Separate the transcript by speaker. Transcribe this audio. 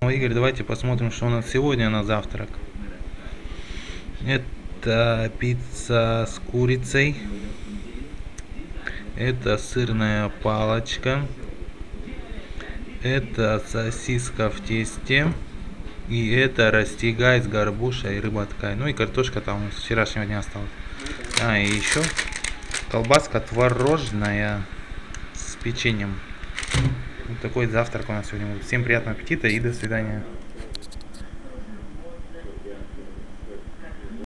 Speaker 1: Ну, Игорь, давайте посмотрим, что у нас сегодня на завтрак. Это пицца с курицей. Это сырная палочка. Это сосиска в тесте. И это растягай с горбушей и рыба такая. Ну и картошка там с вчерашнего дня осталась. А, и еще колбаска творожная с печеньем. Такой завтрак у нас сегодня. Всем приятного аппетита и до свидания.